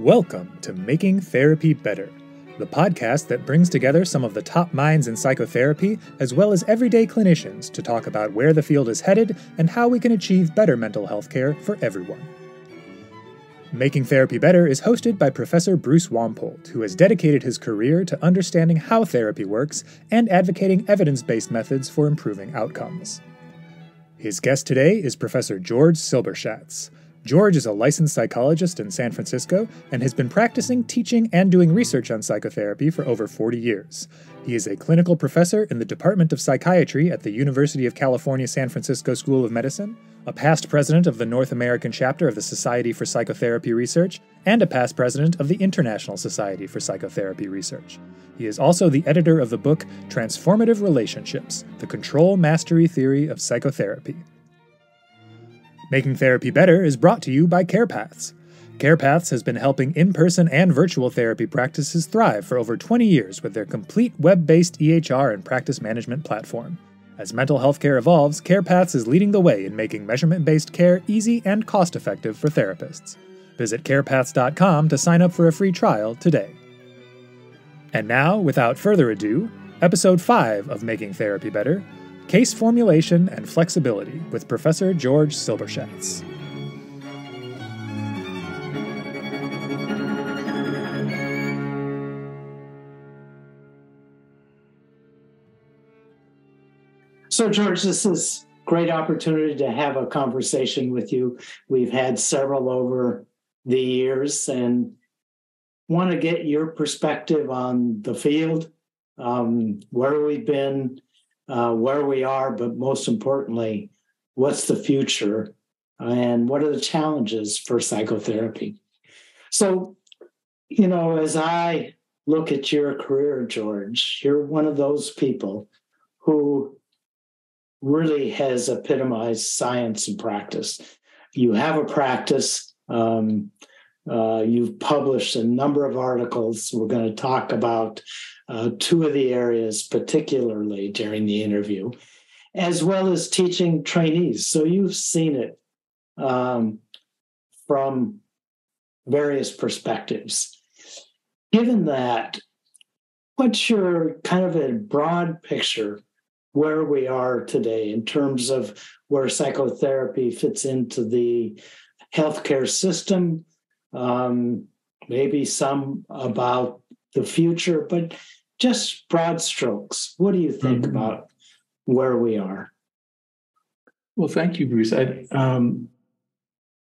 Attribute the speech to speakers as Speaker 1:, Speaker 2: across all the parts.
Speaker 1: Welcome to Making Therapy Better, the podcast that brings together some of the top minds in psychotherapy as well as everyday clinicians to talk about where the field is headed and how we can achieve better mental health care for everyone. Making Therapy Better is hosted by Professor Bruce Wampold, who has dedicated his career to understanding how therapy works and advocating evidence based methods for improving outcomes. His guest today is Professor George Silberschatz. George is a licensed psychologist in San Francisco and has been practicing, teaching, and doing research on psychotherapy for over 40 years. He is a clinical professor in the Department of Psychiatry at the University of California San Francisco School of Medicine, a past president of the North American chapter of the Society for Psychotherapy Research, and a past president of the International Society for Psychotherapy Research. He is also the editor of the book Transformative Relationships The Control Mastery Theory of Psychotherapy. Making Therapy Better is brought to you by CarePaths. CarePaths has been helping in person and virtual therapy practices thrive for over 20 years with their complete web based EHR and practice management platform. As mental health care evolves, CarePaths is leading the way in making measurement based care easy and cost effective for therapists. Visit carepaths.com to sign up for a free trial today. And now, without further ado, episode 5 of Making Therapy Better Case Formulation and Flexibility with Professor George Silberschatz.
Speaker 2: So, George, this is great opportunity to have a conversation with you. We've had several over the years and want to get your perspective on the field, um, where we've been, uh, where we are, but most importantly, what's the future and what are the challenges for psychotherapy? So, you know, as I look at your career, George, you're one of those people who really has epitomized science and practice. You have a practice. Um, uh, you've published a number of articles. We're going to talk about uh, two of the areas, particularly during the interview, as well as teaching trainees. So you've seen it um, from various perspectives. Given that, what's your kind of a broad picture where we are today in terms of where psychotherapy fits into the healthcare system? Um, maybe some about the future, but just broad strokes. What do you think mm-hmm. about where we are?
Speaker 3: Well, thank you, Bruce. I, um,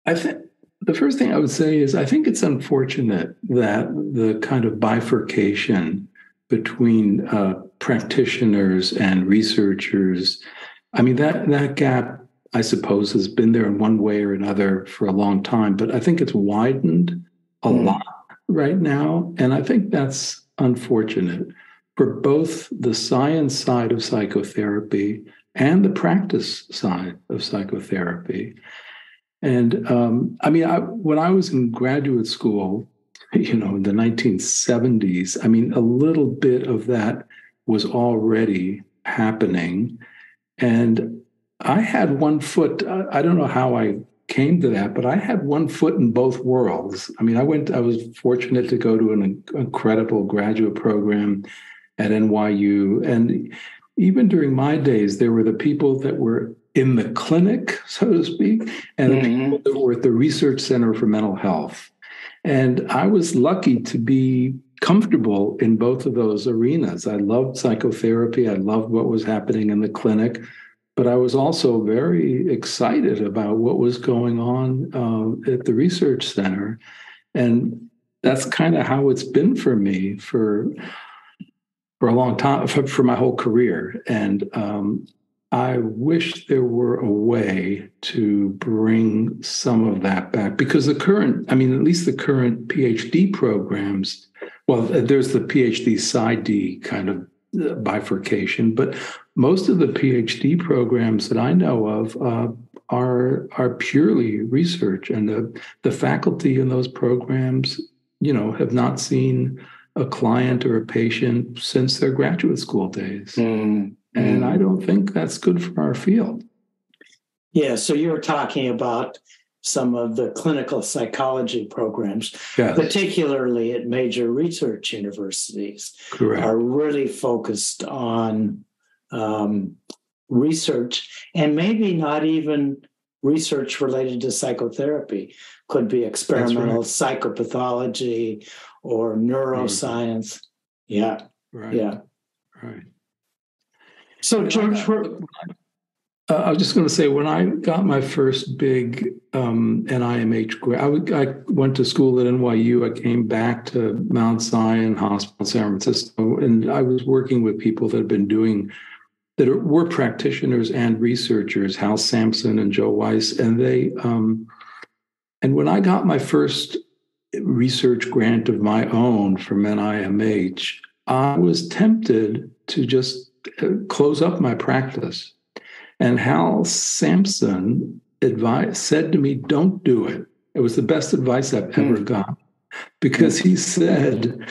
Speaker 3: I think the first thing I would say is I think it's unfortunate that the kind of bifurcation between uh, practitioners and researchers, I mean that that gap, I suppose, has been there in one way or another for a long time, but I think it's widened a mm. lot right now, and I think that's unfortunate for both the science side of psychotherapy and the practice side of psychotherapy. And um, I mean, I, when I was in graduate school, you know, in the 1970s, I mean, a little bit of that was already happening. And I had one foot, I don't know how I came to that, but I had one foot in both worlds. I mean, I went, I was fortunate to go to an incredible graduate program at NYU. And even during my days, there were the people that were in the clinic, so to speak, and mm-hmm. the people that were at the Research Center for Mental Health. And I was lucky to be comfortable in both of those arenas. I loved psychotherapy, I loved what was happening in the clinic, but I was also very excited about what was going on uh, at the Research Center. And that's kind of how it's been for me for for a long time for, for my whole career. And um, i wish there were a way to bring some of that back because the current i mean at least the current phd programs well there's the phd PsyD kind of uh, bifurcation but most of the phd programs that i know of uh, are are purely research. And the, the faculty in those programs you know have not seen a client or a patient since their graduate school days. Mm. And I don't think that's good for our field.
Speaker 2: Yeah. So you're talking about some of the clinical psychology programs,
Speaker 3: yes.
Speaker 2: particularly at major research universities,
Speaker 3: Correct.
Speaker 2: are really focused on um, research and maybe not even research related to psychotherapy. Could be experimental
Speaker 3: right.
Speaker 2: psychopathology or neuroscience. Yeah,
Speaker 3: Right.
Speaker 2: yeah.
Speaker 3: Right.
Speaker 2: So,
Speaker 3: I
Speaker 2: George,
Speaker 3: Uh, I was just going to say when I got my first big um, NIMH grant, I, w- I went to school at NYU. I came back to Mount Zion Hospital, San Francisco, and I was working with people that had been doing that were practitioners and researchers, Hal Sampson and Joe Weiss, and they. Um, and when I got my first research grant of my own from NIMH, I was tempted to just uh, close up my practice. And Hal Sampson advised, said to me, Don't do it. It was the best advice I've ever got because he said,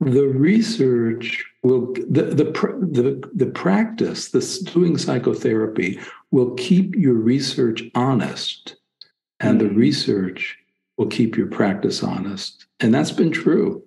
Speaker 3: the research will the the the, the practice this doing psychotherapy will keep your research honest and the research will keep your practice honest and that's been true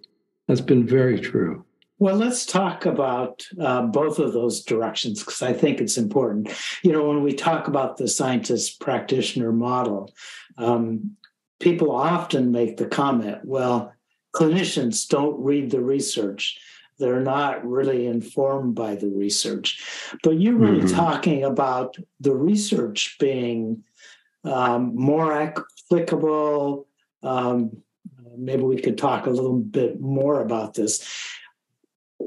Speaker 3: that's been very true
Speaker 2: Well, let's talk about uh, both of those directions because I think it's important. You know, when we talk about the scientist practitioner model, um, people often make the comment, well, clinicians don't read the research. They're not really informed by the research. But you're really
Speaker 3: Mhm.
Speaker 2: talking about the research being um, more applicable. Um, maybe we could talk a little bit more about this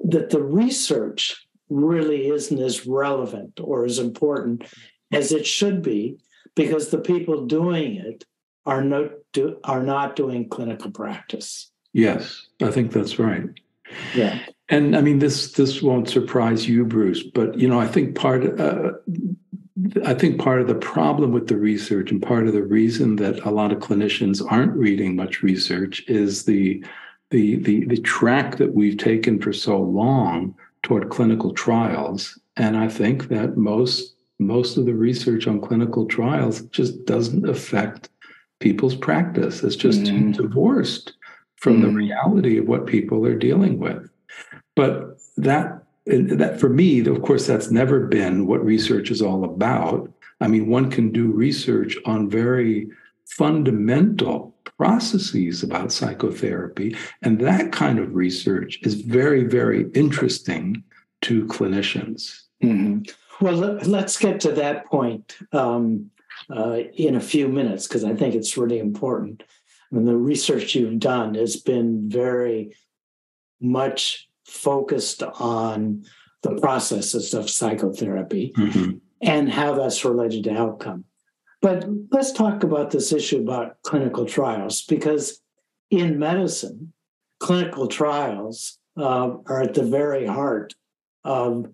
Speaker 2: that the research really isn't as relevant or as important as it should be because the people doing it are not do, are not doing clinical practice.
Speaker 3: yes i think that's right
Speaker 2: Yeah.
Speaker 3: and i mean this this won't surprise you bruce but you know i think part uh, i think part of the problem with the research and part of the reason that a lot of clinicians aren't reading much research is the the the, the track that we've taken for so long toward clinical trials and i think that most most of the research on clinical trials just doesn't affect people's practice it's just
Speaker 2: Mhm.
Speaker 3: divorced from the
Speaker 2: Mhm.
Speaker 3: reality of what people are dealing with but that that for me of course that's never been what research is all about i mean one can do research on very fundamental processes about psychotherapy and that kind of research is very very interesting to clinicians
Speaker 2: Mhm. Well, let, let's get to that point um, uh, in a few minutes because I think it's really important. I mean, the research you've done has been very much focused on the processes of psychotherapy and how that's related to outcome. But let's talk about this issue about clinical trials because in medicine, clinical trials uh, are at the very heart of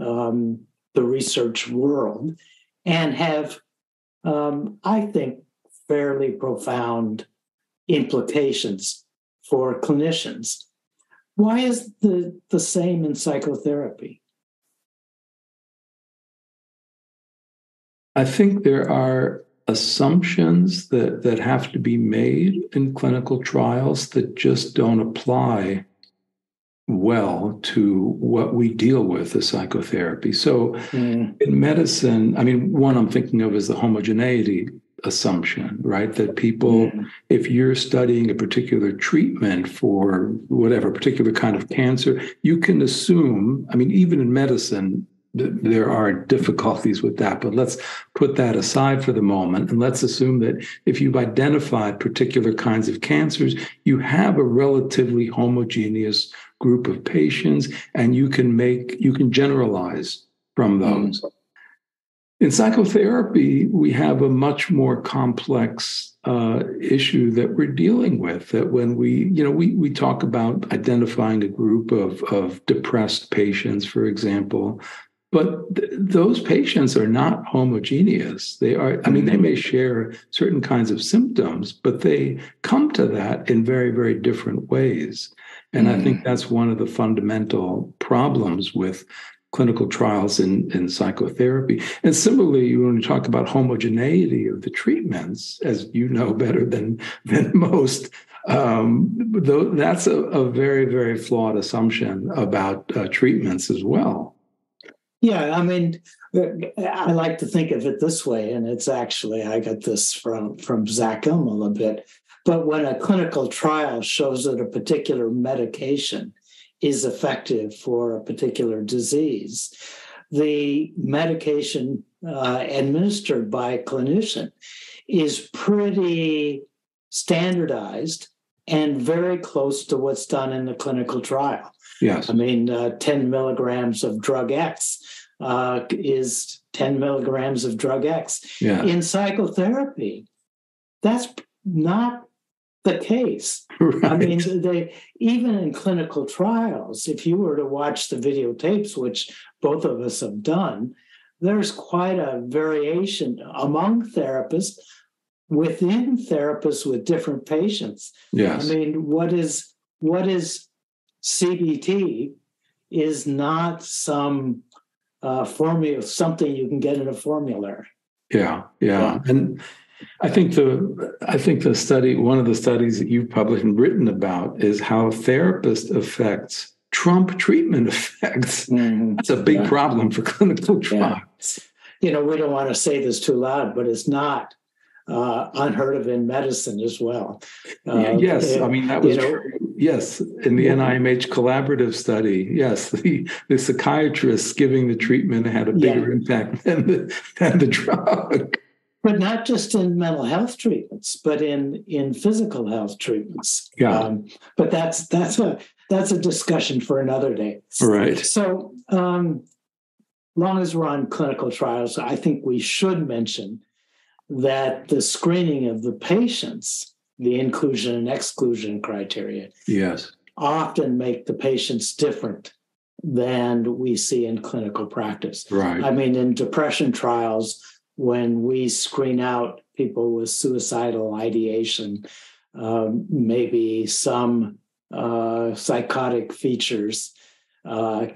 Speaker 2: um, the research world and have, um, I think, fairly profound implications for clinicians. Why is the, the same in psychotherapy?
Speaker 3: I think there are assumptions that, that have to be made in clinical trials that just don't apply well to what we deal with as psychotherapy. So
Speaker 2: Mm,
Speaker 3: in medicine, I mean, one I'm thinking of is the homogeneity assumption, right? That people,
Speaker 2: mm,
Speaker 3: if you're studying a particular treatment for whatever particular kind of cancer, you can assume, I mean, even in medicine, th- there are difficulties with that, but let's put that aside for the moment. And let's assume that if you've identified particular kinds of cancers, you have a relatively homogeneous group of patients and you can make, you can generalize from those. In psychotherapy, we have a much more complex uh, issue that we're dealing with. That when we, you know, we we talk about identifying a group of of depressed patients, for example, but th- those patients are not homogeneous. They are, I mean, they may share certain kinds of symptoms, but they come to that in very very different ways. And I think that's one of the fundamental problems with clinical trials in, in psychotherapy. And similarly, when you talk about homogeneity of the treatments, as you know better than, than most, um, though that's a, a, very, very flawed assumption about uh, treatments as well.
Speaker 2: Yeah, I mean, I like to think of it this way, and it's actually I got this from from Zac Imel a bit. But when a clinical trial shows that a particular medication is effective for a particular disease, the medication uh, administered by a clinician is pretty standardized and very close to what's done in the clinical trial.
Speaker 3: Yes.
Speaker 2: I mean, uh, 10 milligrams of drug X uh, is 10 milligrams of drug X.
Speaker 3: Yeah.
Speaker 2: In psychotherapy, that's not the case. Right. I mean, they even in clinical trials, if you were to watch the videotapes, which both of us have done, there's quite a variation among therapists within therapists with different patients.
Speaker 3: Yes.
Speaker 2: I mean, what is what is CBT is not some uh, formula, something you can get in a formulary.
Speaker 3: Yeah, yeah, yeah. and I think the I think the study, one of the studies that you've published and written about, is how therapist affects Trump treatment effects. Mm-hmm. That's a big yeah. problem for clinical trials. Yeah.
Speaker 2: You know, we don't want to say this too loud, but it's not uh, unheard of in medicine as well.
Speaker 3: Uh, yes, I mean that was know, true. Yes, in the yeah. NIMH collaborative study, yes, the, the psychiatrists giving the treatment had a bigger yeah. impact than the, than the drug.
Speaker 2: But not just in mental health treatments, but in in physical health treatments.
Speaker 3: Yeah. Um,
Speaker 2: but that's that's a that's a discussion for another day.
Speaker 3: Right.
Speaker 2: So, um, long as we're on clinical trials, I think we should mention that the screening of the patients, the inclusion and exclusion criteria,
Speaker 3: yes,
Speaker 2: often make the patients different than we see in clinical practice.
Speaker 3: Right. I
Speaker 2: mean, in depression trials, when we screen out people with suicidal ideation, um, maybe some uh, psychotic features, uh,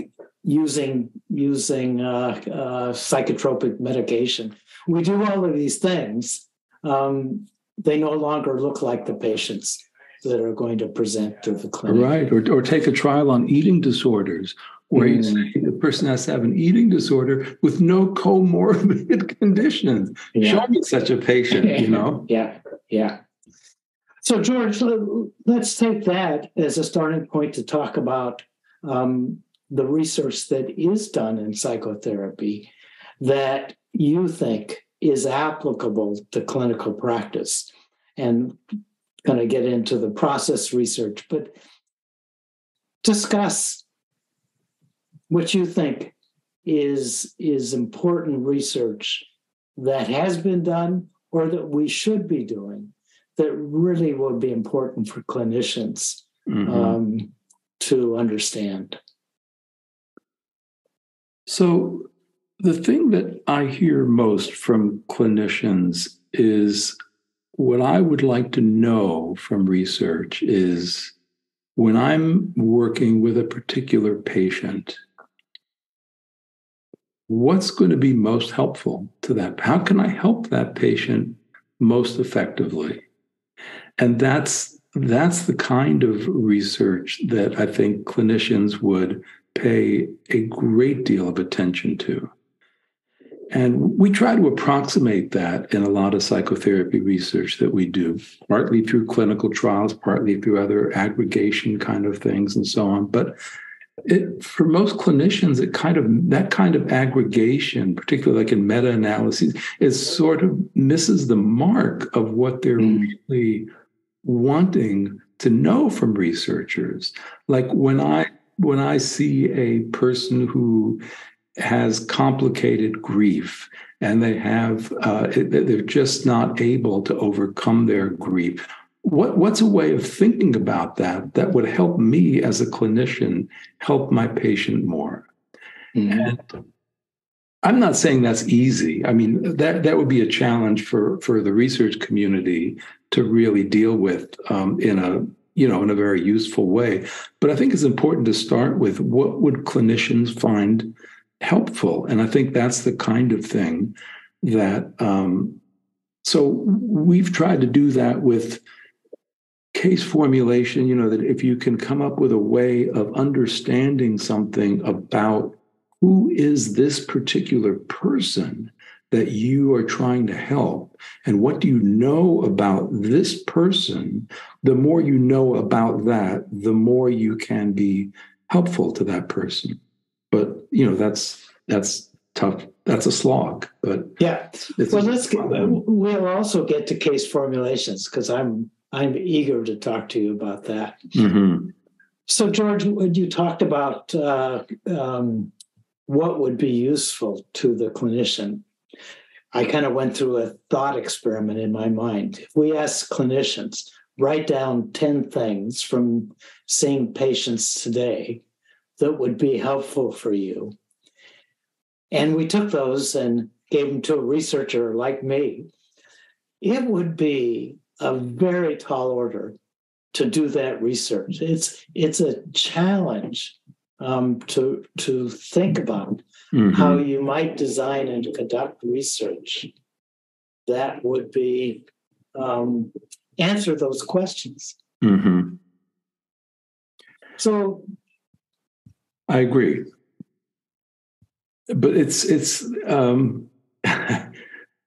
Speaker 2: using using uh, uh psychotropic medication we do all of these things, um, they no longer look like the patients that are going to present to the clinic.
Speaker 3: Right. Or, or take a trial on eating disorders where you say the person has to have an eating disorder with no comorbid conditions. Yeah. Show me such a patient, you know?
Speaker 2: yeah. Yeah. So, George, let's take that as a starting point to talk about um, the research that is done in psychotherapy that you think is applicable to clinical practice and going to get into the process research but discuss what you think is is important research that has been done or that we should be doing that really will be important for clinicians mm-hmm. um, to understand
Speaker 3: so the thing that I hear most from clinicians is what I would like to know from research is when I'm working with a particular patient, what's going to be most helpful to that? How can I help that patient most effectively? And that's that's the kind of research that I think clinicians would pay a great deal of attention to. And we try to approximate that in a lot of psychotherapy research that we do, partly through clinical trials, partly through other aggregation kind of things and so on. But it, for most clinicians, it kind of that kind of aggregation, particularly like in meta-analyses, is sort of misses the mark of what they're mm. really wanting to know from researchers. Like when I when I see a person who has complicated grief and they have uh, they're just not able to overcome their grief what what's a way of thinking about that that would help me as a clinician help my patient more mm-hmm. and i'm not saying that's easy i mean that that would be a challenge for for the research community to really deal with um, in a you know in a very useful way but i think it's important to start with what would clinicians find helpful. And I think that's the kind of thing that, um, so we've tried to do that with case formulation, you know, that if you can come up with a way of understanding something about who is this particular person that you are trying to help and what do you know about this person the more you know about that the more you can be helpful to that person. But you know that's that's tough. That's a slog but
Speaker 2: yeah. well let's get, we'll also get to case formulations because i'm i'm eager to talk to you about that mm-hmm. so george when you talked about uh, um, what would be useful to the clinician I kind of went through a thought experiment in my mind. If we ask clinicians, write down 10 things from seeing patients today that would be helpful for you. And we took those and gave them to a researcher like me. It would be a very tall order to do that research. It's it's a challenge um, to to think about mm-hmm. how you might design and conduct research that would be um, answer those questions. Mm-hmm. So,
Speaker 3: I agree, but it's it's um,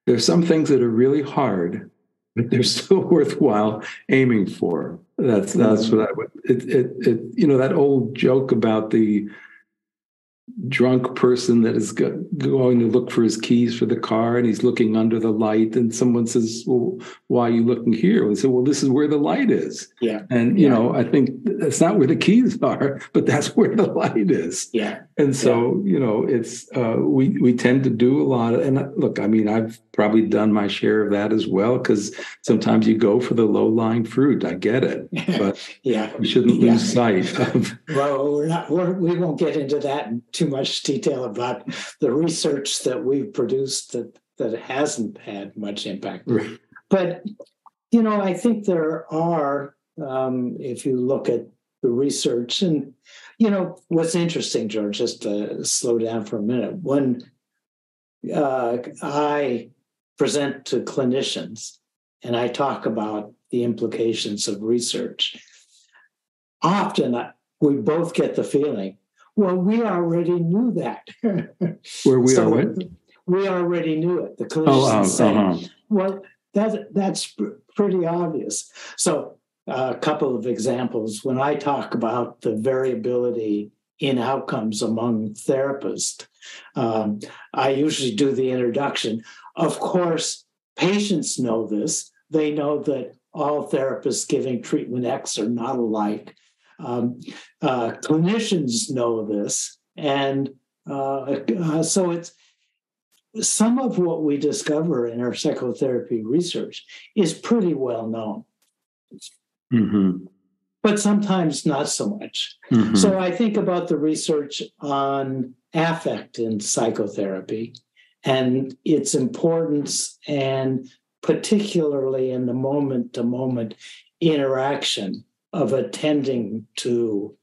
Speaker 3: there's some things that are really hard, but they're still worthwhile aiming for. That's that's mm-hmm. what I would. It, it, it you know that old joke about the drunk person that is go- going to look for his keys for the car and he's looking under the light and someone says well why are you looking here and say well this is where the light is
Speaker 2: yeah
Speaker 3: and you yeah. know i think that's not where the keys are but that's where the light is
Speaker 2: yeah
Speaker 3: and so yeah. you know it's uh, we we tend to do a lot of and uh, look i mean i've probably done my share of that as well because sometimes you go for the low lying fruit i get it but
Speaker 2: yeah
Speaker 3: we shouldn't yeah. lose sight of
Speaker 2: well we're not we're, we won't get into that too much detail about the research that we've produced that that hasn't had much impact. Right. But you know, I think there are, um, if you look at the research, and you know, what's interesting, George, just to slow down for a minute. When uh, I present to clinicians and I talk about the implications of research, often we both get the feeling well, we already knew that.
Speaker 3: Where we so are what?
Speaker 2: We already knew it. The clinicians oh, uh, say, uh-huh. well, that, that's pretty obvious. So uh, a couple of examples. When I talk about the variability in outcomes among therapists, um, I usually do the introduction. Of course, patients know this. They know that all therapists giving treatment X are not alike. Um, uh, clinicians know this, and uh, uh, so it's some of what we discover in our psychotherapy research is pretty well known. Mm-hmm. But sometimes not so much. Mm-hmm. So I think about the research on affect in psychotherapy and its importance, and particularly in the moment to moment interaction of attending to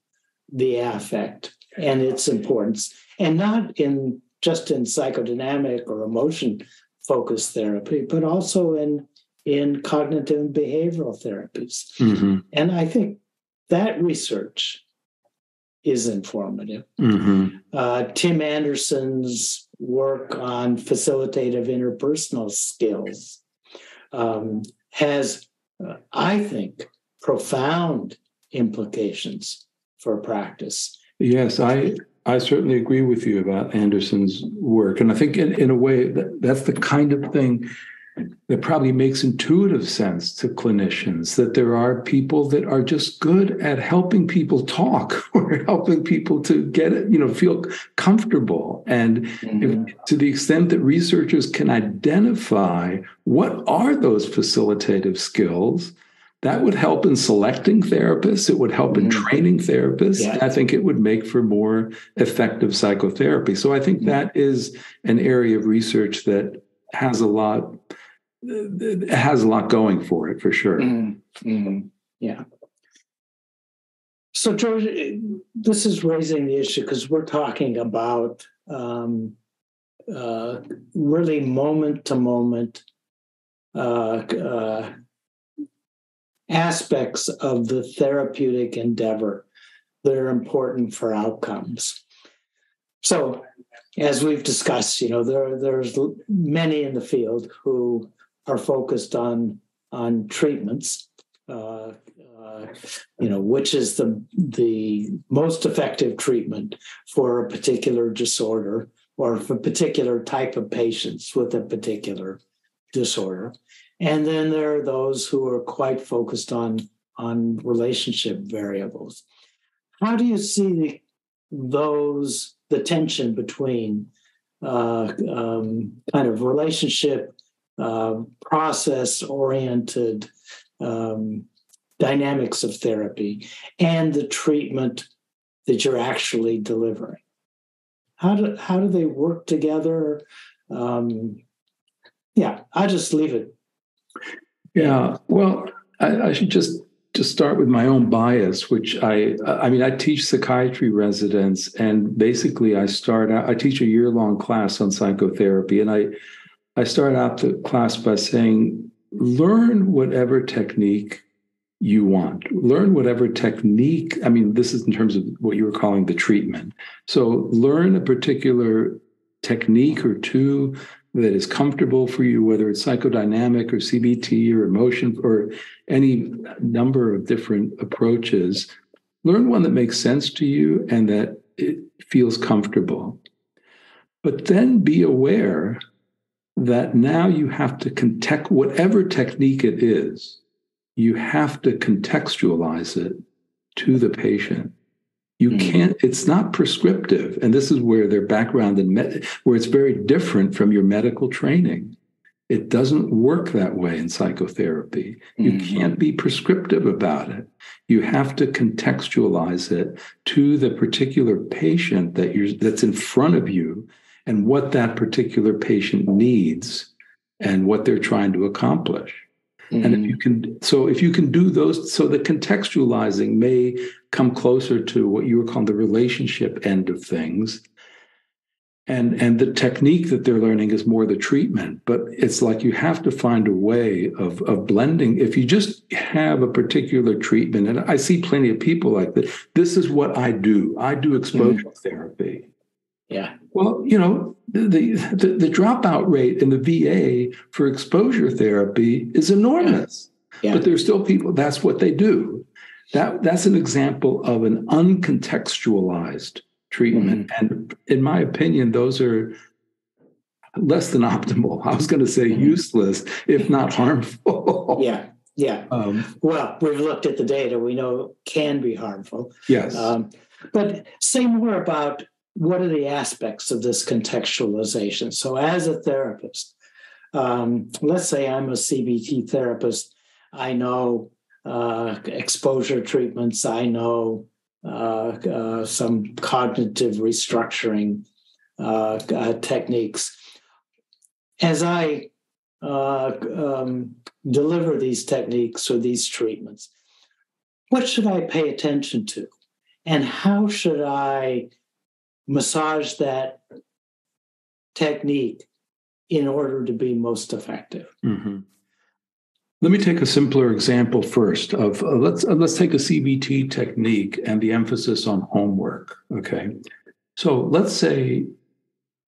Speaker 2: the affect and its importance, and not in just in psychodynamic or emotion focused therapy, but also in in cognitive and behavioral therapies. Mm-hmm. And I think that research is informative. Mm-hmm. Uh, Tim Anderson's work on facilitative interpersonal skills um, has, uh, I think, profound implications for practice.
Speaker 3: Yes, I I certainly agree with you about Anderson's work, and I think in, in a way that, that's the kind of thing that probably makes intuitive sense to clinicians that there are people that are just good at helping people talk or helping people to get it, you know, feel comfortable. And mm-hmm. if, to the extent that researchers can identify what are those facilitative skills, that would help in selecting therapists. It would help in mm-hmm. training therapists. Yeah. I think it would make for more effective psychotherapy. So I think mm-hmm. that is an area of research that has a lot has a lot going for it for sure.
Speaker 2: Mm-hmm. Yeah. So, George, this is raising the issue because we're talking about um, uh, really moment to moment uh, uh, aspects of the therapeutic endeavor that are important for outcomes. So, as we've discussed, you know, there there's many in the field who are focused on on treatments. Uh, uh, you know, which is the the most effective treatment for a particular disorder or for a particular type of patients with a particular disorder. And then there are those who are quite focused on on relationship variables. How do you see those the tension between uh, um, kind of relationship uh, process oriented um, dynamics of therapy and the treatment that you're actually delivering how do how do they work together um, yeah i just leave it
Speaker 3: yeah well I, I should just to start with my own bias, which I I mean I teach psychiatry residents, and basically I start out I teach a year long class on psychotherapy, and I I start out the class by saying learn whatever technique you want. Learn whatever technique i mean this is in terms of what you were calling the treatment. So learn a particular technique or two that is comfortable for you, whether it's psychodynamic or CBT or emotion or any number of different approaches. Learn one that makes sense to you and that it feels comfortable. But then be aware that now you have to context whatever technique it is, you have to contextualize it to the patient. You mm. can't, it's not prescriptive. And this is where their background and med- where it's very different from your medical training. It doesn't work that way in psychotherapy. You hmm. can't be prescriptive about it. You have to contextualize it to the particular patient that you're that's in front of you and what that particular patient needs and what they're trying to accomplish. Mm-hmm. And if you can, so if you can do those, so the contextualizing may come closer to what you were calling the relationship end of things. And, and the technique that they're learning is more the treatment, but it's like you have to find a way of, of blending. If you just have a particular treatment, and I see plenty of people like this, this is what I do. I do exposure mm-hmm. therapy.
Speaker 2: Yeah.
Speaker 3: Well, you know, the, the, the dropout rate in the VA for exposure therapy is enormous. Yeah. Yeah. But there's still people, that's what they do. That that's an example of an uncontextualized treatment. Mm-hmm. And in my opinion, those are less than optimal. I was going to say mm-hmm. useless, if not harmful.
Speaker 2: Yeah. Yeah. Um, well, we've looked at the data. We know can be harmful.
Speaker 3: Yes. Um,
Speaker 2: but say more about what are the aspects of this contextualization? So, as a therapist, um, let's say I'm a CBT therapist, I know uh, exposure treatments, I know uh, uh, some cognitive restructuring uh, uh, techniques. As I uh, um, deliver these techniques or these treatments, what should I pay attention to? And how should I massage that technique in order to be most effective.
Speaker 3: Mm-hmm. Let me take a simpler example first of uh, let's uh, let's take a CBT technique and the emphasis on homework. Okay, so let's say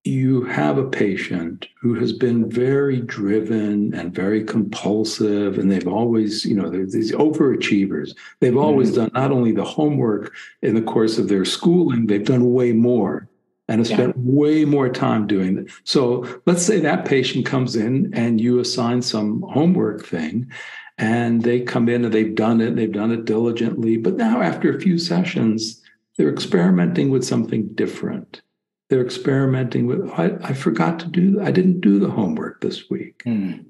Speaker 3: you have a patient who has been very driven and very compulsive, and they've always, you know, they're these overachievers. They've always mm-hmm. done not only the homework in the course of their schooling, they've done way more and have spent way more time doing it. So let's say that patient comes in and you assign some homework thing, and they come in and they've done it, they've done it diligently, but now after a few sessions, they're experimenting with something different they're experimenting with I, I, forgot to do i didn't do the homework this week mm.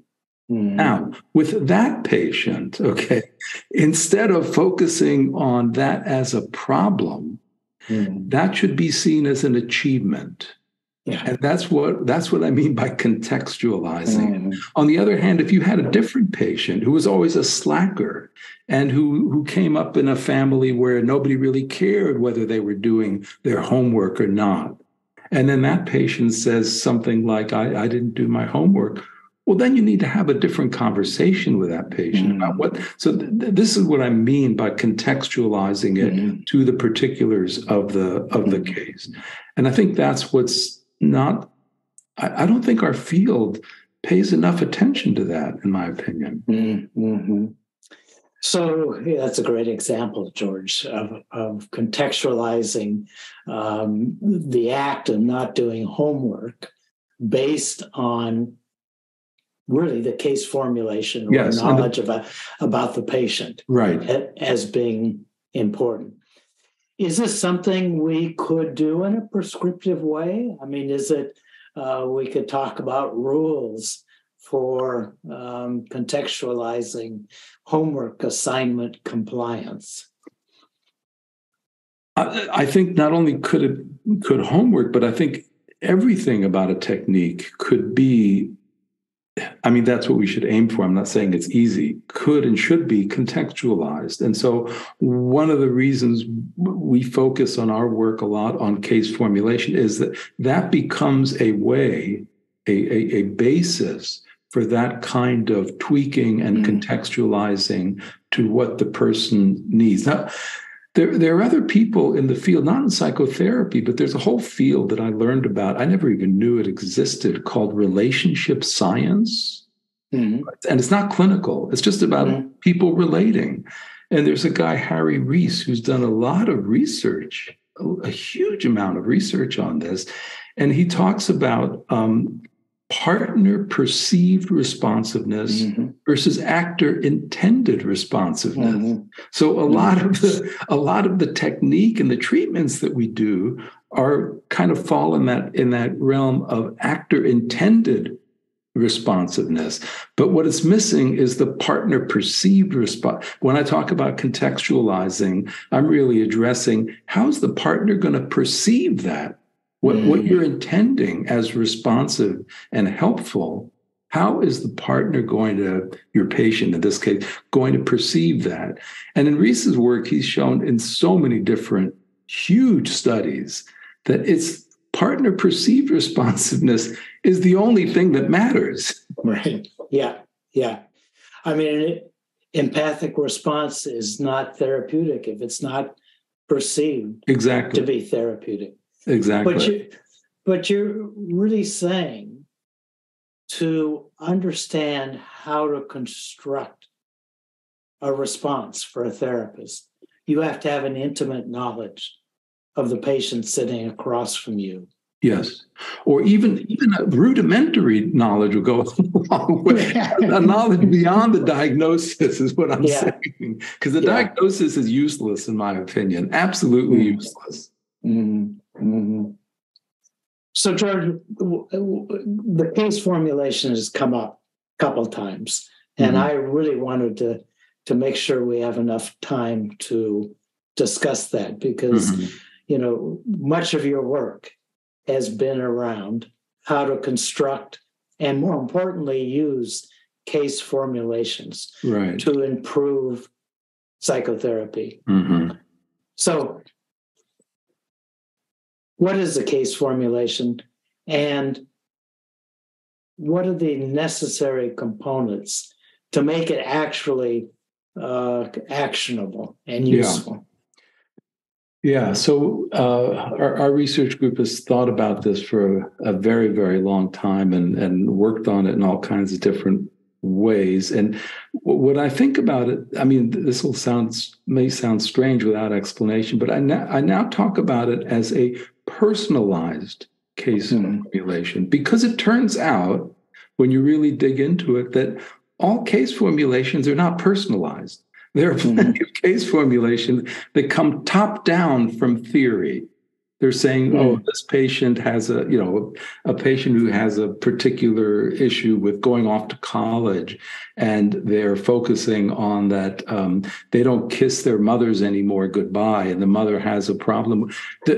Speaker 3: Mm. now with that patient okay instead of focusing on that as a problem mm. that should be seen as an achievement Yeah. And that's what that's what I mean by contextualizing. Mm. On the other hand, if you had a different patient who was always a slacker and who who came up in a family where nobody really cared whether they were doing their homework or not, and then that patient says something like, I, I didn't do my homework, well then you need to have a different conversation with that patient mm. about what so th- this is what i mean by contextualizing it mm to the particulars of the of the mm case. And i think that's what's not I, I, don't think our field pays enough attention to that in my opinion.
Speaker 2: Mm-hmm. So yeah, that's a great example george of, of contextualizing um, the act of not doing homework based on really the case formulation or yes, knowledge the, about about the patient
Speaker 3: right.
Speaker 2: as being important. Is this something we could do in a prescriptive way? I mean is it uh, we could talk about rules for um, contextualizing homework assignment compliance
Speaker 3: I, think not only could it could homework but i think everything about a technique could be I mean, that's what we should aim for. I'm not saying it's easy, could and should be contextualized. And so, one of the reasons we focus on our work a lot on case formulation is that that becomes a way, a, a, a basis for that kind of tweaking and mm. contextualizing to what the person needs. Now, there, there are other people in the field, not in psychotherapy, but there's a whole field that I learned about. I never even knew it existed called relationship science. Mm-hmm. And it's not clinical, it's just about mm-hmm. people relating. And there's a guy, Harry Reis, who's done a lot of research, a, a huge amount of research on this. And he talks about um, partner perceived responsiveness mm-hmm. versus actor intended responsiveness. Mm-hmm. So a lot of the a lot of the technique and the treatments that we do are kind of fall in that in that realm of actor intended responsiveness. But what is missing is the partner perceived response. When I talk about contextualizing, I'm really addressing how's the partner going to perceive that? What, mm. what you're intending as responsive and helpful, how is the partner going to, your patient in this case, going to perceive that? And in Reis's work, he's shown in so many different huge studies that it's partner perceived responsiveness is the only thing that matters.
Speaker 2: Right. Yeah. Yeah. I mean, empathic response is not therapeutic if it's not perceived
Speaker 3: exactly
Speaker 2: to be therapeutic.
Speaker 3: Exactly.
Speaker 2: But you but you're really saying to understand how to construct a response for a therapist, you have to have an intimate knowledge of the patient sitting across from you.
Speaker 3: Yes, or even even a rudimentary knowledge will go a long way. a knowledge beyond the diagnosis is what I'm yeah. saying, because the yeah. diagnosis is useless in my opinion, absolutely mm. useless.
Speaker 2: Mm. Mm-hmm. So, George, the case formulation has come up a couple times, and mm-hmm. I really wanted to to make sure we have enough time to discuss that because mm-hmm. you know much of your work has been around how to construct and more importantly use case formulations
Speaker 3: right.
Speaker 2: to improve psychotherapy.
Speaker 3: Mm-hmm.
Speaker 2: So what is the case formulation and what are the necessary components to make it actually uh, actionable and useful?
Speaker 3: Yeah. yeah. So uh, our, our, research group has thought about this for a, a, very, very long time and, and worked on it in all kinds of different ways. And when I think about it, I mean, this will sound may sound strange without explanation, but I now, I now talk about it as a personalized case mm-hmm. formulation because it turns out when you really dig into it that all case formulations are not personalized. There are plenty mm-hmm. of case formulations that come top down from theory. They're saying, mm. "Oh, this patient has a, you know, a patient who has a particular issue with going off to college, and they're focusing on that um, they don't kiss their mothers anymore goodbye, and the mother has a problem.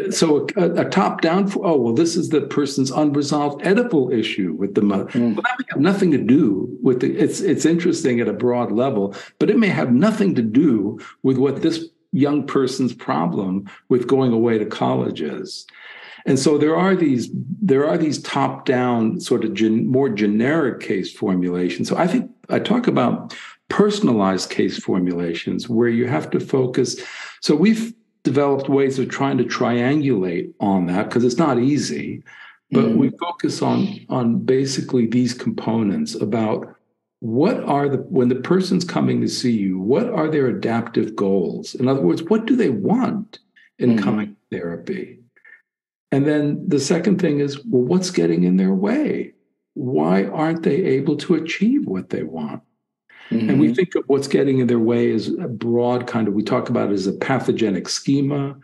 Speaker 3: So a, a top-down, oh well, this is the person's unresolved Oedipal issue with the mother. Mm. Well, that may have nothing to do with the. It's it's interesting at a broad level, but it may have nothing to do with what this young person's problem with going away to colleges. And so there are these there are these top down sort of gen, more generic case formulations. So I think I talk about personalized case formulations where you have to focus. So we've developed ways of trying to triangulate on that because it's not easy, but mm-hmm. we focus on on basically these components about what are the when the person's coming to see you what are their adaptive goals in other words what do they want in mm-hmm. coming therapy and then the second thing is well what's getting in their way why aren't they able to achieve what they want mm-hmm. and we mm-hmm. think of what's getting in their way as a broad kind of we talk about it as a pathogenic schema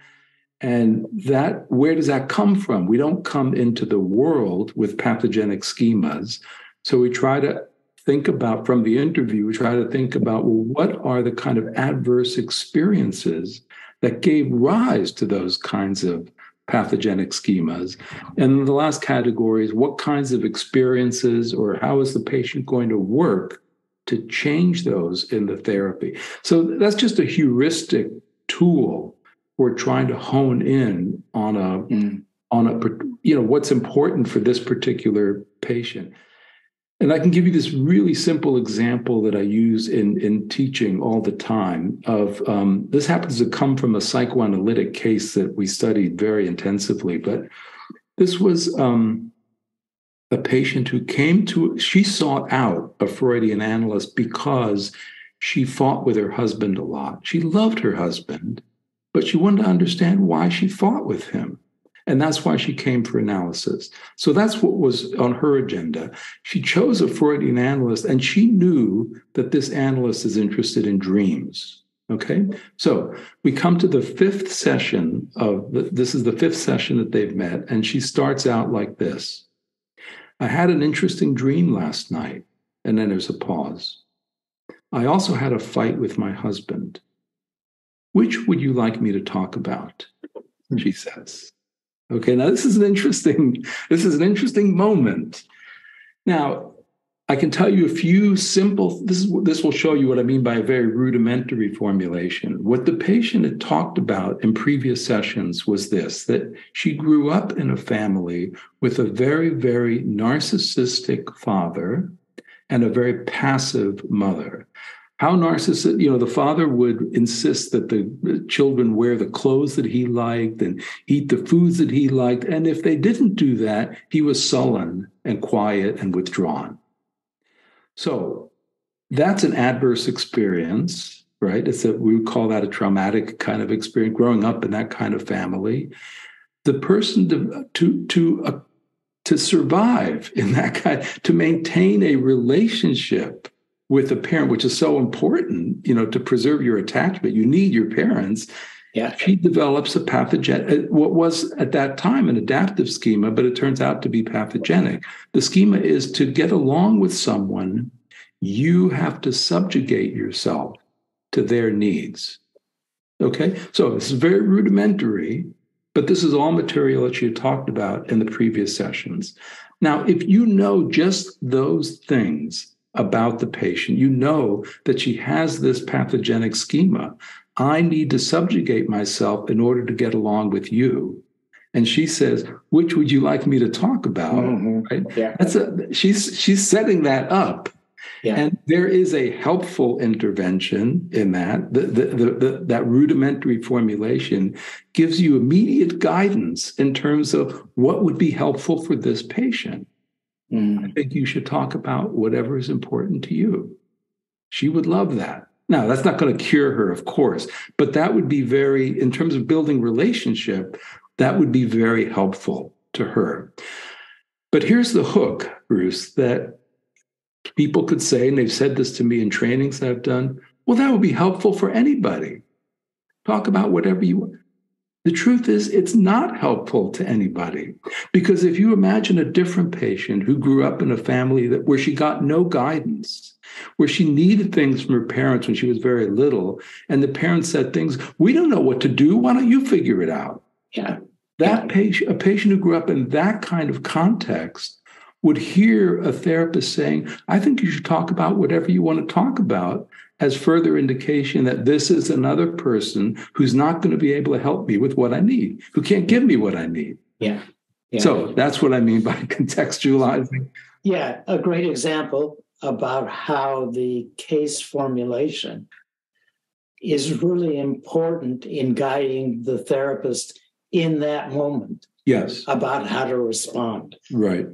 Speaker 3: and that where does that come from we don't come into the world with pathogenic schemas so we try to think about from the interview, try to think about well, what are the kind of adverse experiences that gave rise to those kinds of pathogenic schemas. And the last category is what kinds of experiences or how is the patient going to work to change those in the therapy. So that's just a heuristic tool for trying to hone in on a mm. on a you know what's important for this particular patient. And I can give you this really simple example that I use in, in teaching all the time of um, this happens to come from a psychoanalytic case that we studied very intensively. But this was um, a patient who came to, she sought out a Freudian analyst because she fought with her husband a lot. She loved her husband, but she wanted to understand why she fought with him. And that's why she came for analysis. So that's what was on her agenda. She chose a Freudian analyst, and she knew that this analyst is interested in dreams. Okay. So we come to the fifth session of the, this is the fifth session that they've met. And she starts out like this I had an interesting dream last night. And then there's a pause. I also had a fight with my husband. Which would you like me to talk about? She says. Okay, now this is an interesting, this is an interesting moment. Now, I can tell you a few simple, this is this will show you what I mean by a very rudimentary formulation. What the patient had talked about in previous sessions was this that she grew up in a family with a very, very narcissistic father and a very passive mother how narcissistic, you know, the father would insist that the children wear the clothes that he liked and eat the foods that he liked. And if they didn't do that, he was sullen and quiet and withdrawn. So that's an adverse experience, right? It's a, we would call that a traumatic kind of experience, growing up in that kind of family. The person to, to, to, uh, to survive in that kind, to maintain a relationship with a parent, which is so important, you know, to preserve your attachment. You need your parents.
Speaker 2: Yeah.
Speaker 3: She develops a pathogenic, uh, what was at that time an adaptive schema, but it turns out to be pathogenic. The schema is to get along with someone, you have to subjugate yourself to their needs. Okay. So this is very rudimentary, but this is all material that you talked about in the previous sessions. Now, if you know just those things, about the patient. You know that she has this pathogenic schema. I need to subjugate myself in order to get along with you. And she says, "Which would you like me to talk about?" Mm-hmm. Right? Yeah. That's a she's she's setting that up. Yeah. And there is a helpful intervention in that. The, the, the, the, that rudimentary formulation gives you immediate guidance in terms of what would be helpful for this patient. Mm. I think you should talk about whatever is important to you. She would love that. Now, that's not going to cure her, of course, but that would be very, in terms of building relationship, that would be very helpful to her. But here's the hook, Bruce, that people could say, and they've said this to me in trainings I've done, well, that would be helpful for anybody. Talk about whatever you want. The truth is, it's not helpful to anybody. Because if you imagine a different patient who grew up in a family that where she got no guidance, where she needed things from her parents when she was very little, and the parents said things, we don't know what to do. Why don't you figure it out?
Speaker 2: Yeah.
Speaker 3: That patient, a patient who grew up in that kind of context, would hear a therapist saying, I think you should talk about whatever you want to talk about as further indication that this is another person who's not going to be able to help me with what I need, who can't give me what I need.
Speaker 2: Yeah.
Speaker 3: yeah. So that's what I mean by contextualizing.
Speaker 2: Yeah, a great example about how the case formulation is really important in guiding the therapist in that moment.
Speaker 3: Yes.
Speaker 2: About how to respond.
Speaker 3: Right.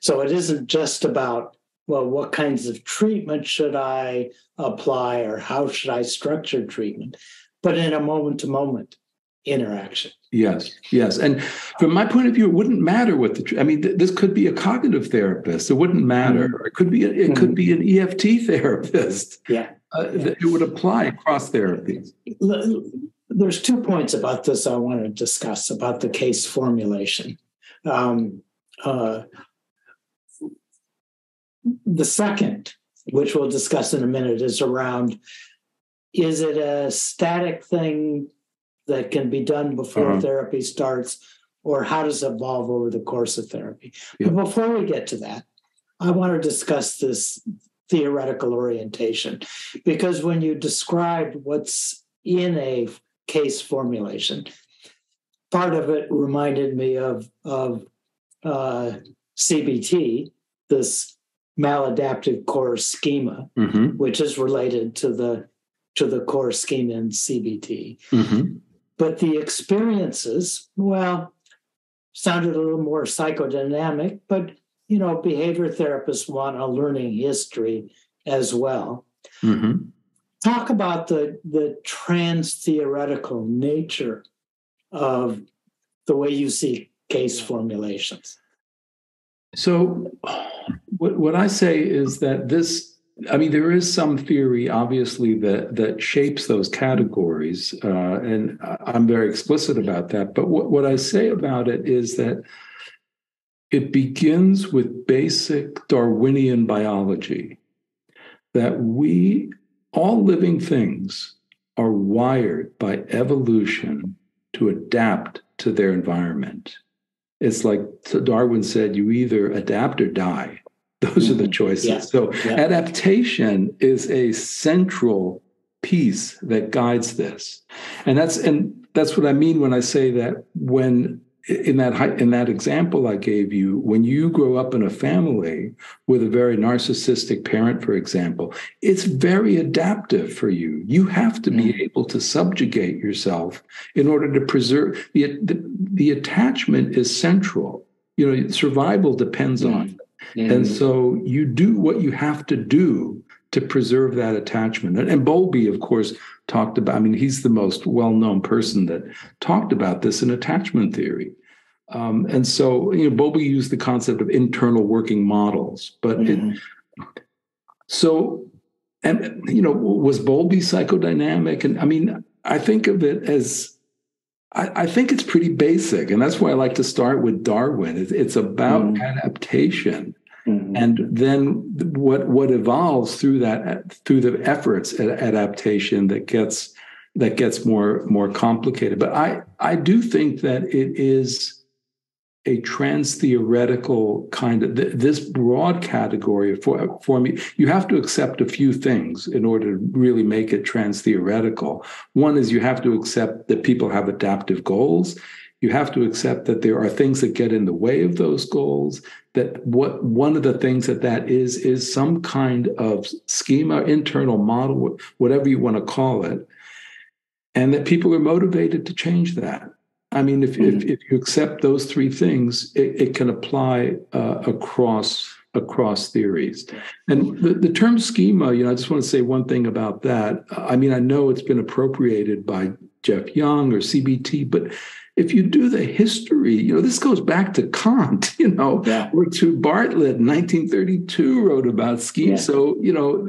Speaker 2: So it isn't just about well, what kinds of treatment should I apply or how should I structure treatment, but in a moment to moment interaction.
Speaker 3: Yes, yes. And from my point of view, it wouldn't matter what the, I mean, th- this could be a cognitive therapist. It wouldn't matter. Mm-hmm. It could be, a, it mm-hmm. could be an EFT therapist.
Speaker 2: Yeah. Uh,
Speaker 3: yeah. It would apply across therapies.
Speaker 2: There's two points about this I want to discuss about the case formulation. Um, uh, the second, which we'll discuss in a minute, is around is it a static thing that can be done before uh-huh. therapy starts, or how does it evolve over the course of therapy? Yeah. But before we get to that, I want to discuss this theoretical orientation because when you described what's in a case formulation, part of it reminded me of, of uh, CBT, this maladaptive core schema, mm-hmm. which is related to the to the core schema in CBT. Mm-hmm. But the experiences, well, sounded a little more psychodynamic, but you know, behavior therapists want a learning history as well. Mm-hmm. Talk about the the trans theoretical nature of the way you see case formulations.
Speaker 3: So what, what I say is that this I mean, there is some theory, obviously, that that shapes those categories, uh, and I'm very explicit about that. But what, what I say about it is that it begins with basic Darwinian biology. That we, all living things, are wired by evolution to adapt to their environment. It's like Darwin said: you either adapt or die. Those are the mm-hmm. choices. Yeah. So yeah. adaptation is a central piece that guides this. And that's and that's what I mean when I say that when in that in that example I gave you, when you grow up in a family with a very narcissistic parent, for example, it's very adaptive for you. You have to be mm. able to subjugate yourself in order to preserve the, the, the attachment is central. You know, survival depends mm. on Mm. And so you do what you have to do to preserve that attachment. And, and Bowlby, of course, talked about, I mean, he's the most well known person that talked about this in attachment theory. Um, and so, you know, Bowlby used the concept of internal working models, but mm-hmm. it, so, and, you know, was Bowlby psychodynamic? And I mean, I think of it as I, I, think it's pretty basic, and that's why I like to start with Darwin. It's, it's about mm. adaptation, mm-hmm. and then what what evolves through that through the efforts at adaptation that gets that gets more more complicated. But I I do think that it is a trans theoretical kind of th- this broad category for for me you have to accept a few things in order to really make it trans theoretical one is you have to accept that people have adaptive goals. You have to accept that there are things that get in the way of those goals that what one of the things that that is is some kind of schema internal model whatever you want to call it and that people are motivated to change that I mean, if, mm-hmm. if, if, you accept those three things, it, it can apply uh, across across theories. And the, the term schema, you know, I just want to say one thing about that. I mean, I know it's been appropriated by Jeff Young or CBT, but if you do the history, you know, this goes back to Kant, you know, yeah. or to Bartlett, 1932 wrote about schema. Yeah. So, you know,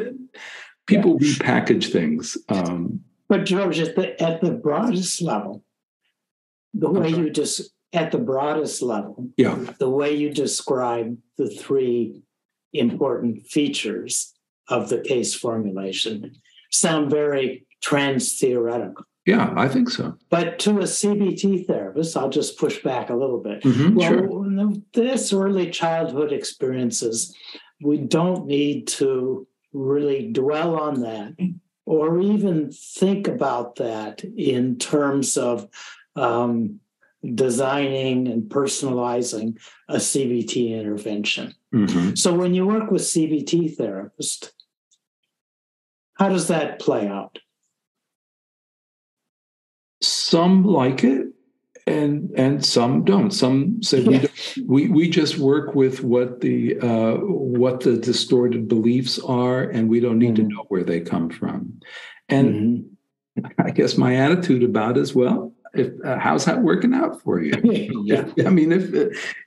Speaker 3: people yeah. repackage things. Um,
Speaker 2: but George, at the, at the broadest level, the way you just at the broadest level,
Speaker 3: yeah,
Speaker 2: the way you describe the three important features of the case formulation sound very trans theoretical.
Speaker 3: Yeah, I think so.
Speaker 2: But to a CBT therapist, I'll just push back a little bit.
Speaker 3: Mm-hmm,
Speaker 2: well,
Speaker 3: sure.
Speaker 2: this early childhood experiences, we don't need to really dwell on that or even think about that in terms of um, designing and personalizing a CBT intervention.
Speaker 3: Mm-hmm.
Speaker 2: So when you work with CBT therapists, how does that play out?
Speaker 3: Some like it and and some don't. Some say we, don't, we we just work with what the uh, what the distorted beliefs are, and we don't need mm-hmm. to know where they come from. And mm-hmm. I guess my attitude about it is well. If, uh, how's that working out for you?
Speaker 2: yeah.
Speaker 3: I mean, if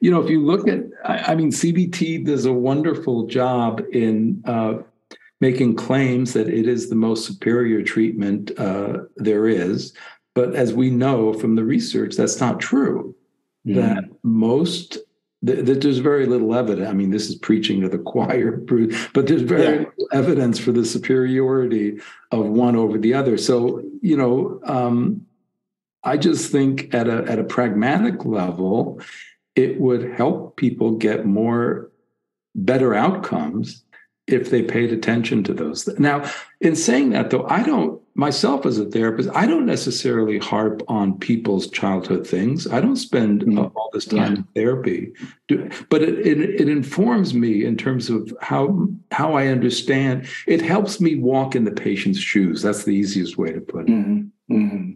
Speaker 3: you know, if you look at, I, I mean, CBT does a wonderful job in uh, making claims that it is the most superior treatment uh, there is. But as we know from the research, that's not true. Mm. That most that, that, there's very little evidence. I mean, this is preaching to the choir, but there's very yeah. evidence for the superiority of one over the other. So, you know, um, I just think at a at a pragmatic level, it would help people get more better outcomes if they paid attention to those. Now, in saying that, though, I don't myself as a therapist, I don't necessarily harp on people's childhood things. I don't spend mm-hmm. all this time yeah. in therapy, but it, it, it informs me in terms of how how I understand. It helps me walk in the patient's shoes. That's the easiest way to put it.
Speaker 2: Mm-hmm. Mm-hmm.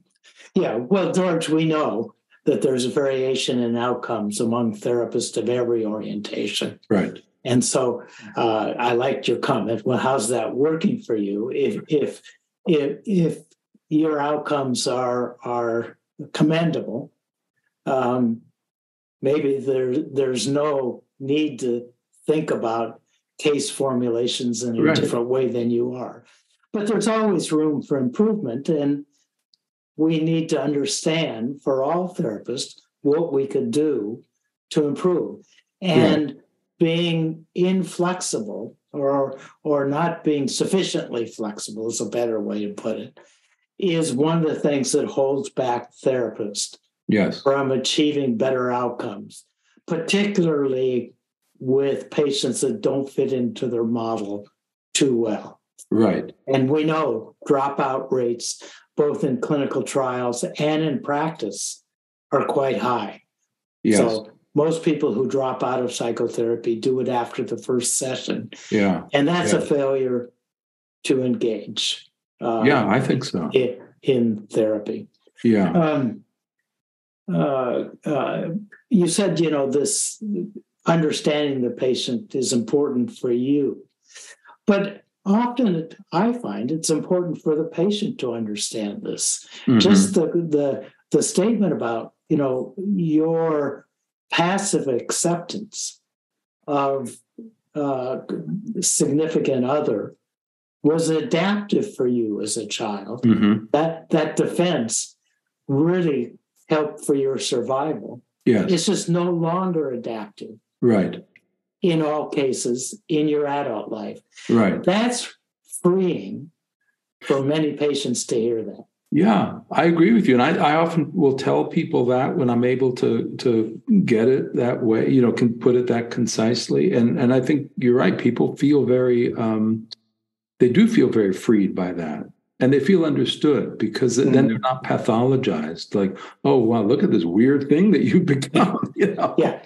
Speaker 2: Yeah. Well, George, we know that there's a variation in outcomes among therapists of every orientation.
Speaker 3: Right.
Speaker 2: And so uh, I liked your comment. Well, how's that working for you? If if if if your outcomes are are commendable, um, maybe there there's no need to think about case formulations in a right. different way than you are. But there's always room for improvement, and we need to understand for all therapists what we could do to improve. And being inflexible or or not being sufficiently flexible is a better way to put it is one of the things that holds back therapists
Speaker 3: yes.
Speaker 2: from achieving better outcomes particularly with patients that don't fit into their model too well.
Speaker 3: Right.
Speaker 2: And we know dropout rates both in clinical trials and in practice are quite high
Speaker 3: yes.
Speaker 2: so most people who drop out of psychotherapy do it after the first session.
Speaker 3: Yeah.
Speaker 2: And that's
Speaker 3: yeah.
Speaker 2: a failure to engage.
Speaker 3: Um, yeah, I think so.
Speaker 2: In, in therapy.
Speaker 3: Yeah.
Speaker 2: Um, uh, uh, you said, you know, this understanding the patient is important for you. But often I find it's important for the patient to understand this. Mm-hmm. Just the, the the statement about, you know, your passive acceptance of uh, significant other was adaptive for you as a child.
Speaker 3: Mm-hmm.
Speaker 2: That that defense really helped for your survival.
Speaker 3: Yes.
Speaker 2: It's just no longer adaptive.
Speaker 3: Right.
Speaker 2: In all cases in your adult life.
Speaker 3: Right.
Speaker 2: That's freeing for many patients to hear that.
Speaker 3: Yeah, I agree with you, and I, I, often will tell people that when I'm able to to get it that way, you know, can put it that concisely, and and I think you're right. People feel very, um, they do feel very freed by that, and they feel understood because mm-hmm. then they're not pathologized. Like, oh wow, look at this weird thing that you've become. You know?
Speaker 2: Yeah.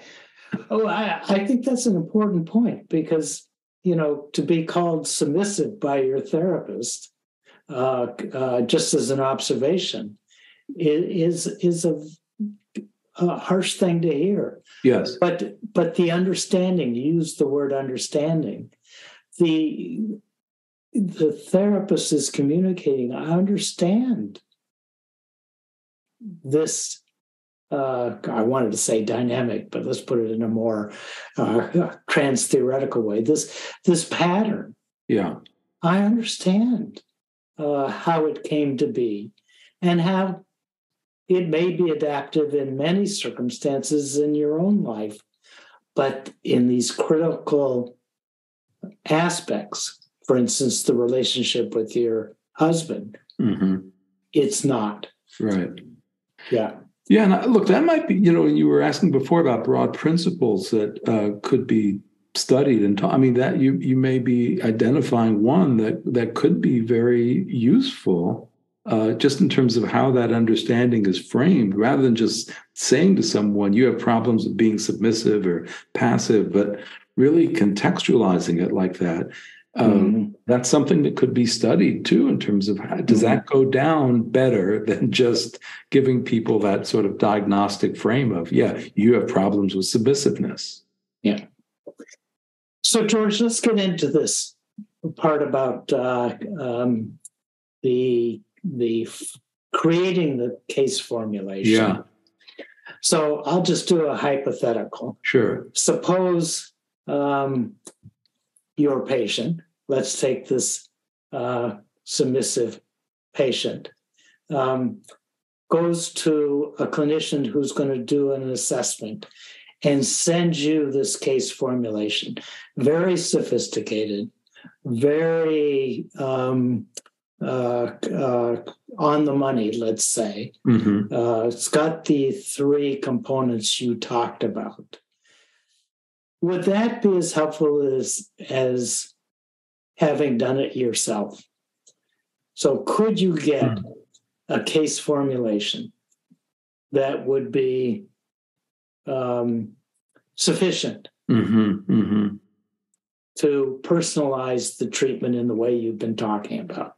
Speaker 2: Oh, I, I think that's an important point because you know to be called submissive by your therapist uh, uh, just as an observation, is is a, a, harsh thing to hear.
Speaker 3: Yes,
Speaker 2: but but the understanding, use the word understanding. The the therapist is communicating. I understand this. Uh, I wanted to say dynamic, but let's put it in a more uh, trans theoretical way. This this pattern.
Speaker 3: Yeah,
Speaker 2: I understand uh, how it came to be and how it may be adaptive in many circumstances in your own life, but in these critical aspects, for instance, the relationship with your husband, mm-hmm. it's not.
Speaker 3: Right.
Speaker 2: Yeah.
Speaker 3: Yeah, and look, that might be. You know, you were asking before about broad principles that uh, could be studied and ta- I mean that you you may be identifying one that that could be very useful uh, just in terms of how that understanding is framed, rather than just saying to someone, you have problems with being submissive or passive, but really contextualizing it like that. Um, mm-hmm. That's something that could be studied too, in terms of how, does mm-hmm. that go down better than just giving people that sort of diagnostic frame of, yeah, you have problems with submissiveness.
Speaker 2: Yeah. So, George, let's get into this part about uh, um, the the creating the case formulation.
Speaker 3: Yeah.
Speaker 2: So I'll just do a hypothetical.
Speaker 3: Sure.
Speaker 2: Suppose um, your patient, let's take this uh, submissive patient, um, goes to a clinician who's going to do an assessment and sends you this case formulation. Very sophisticated, very um, uh, uh, on the money, let's say. Mm-hmm. Uh, it's got the three components you talked about. Would that be as helpful as as having done it yourself? So, could you get mm-hmm. a case formulation that would be um, sufficient mm-hmm. mm-hmm. to personalize the treatment in the way you've been talking about?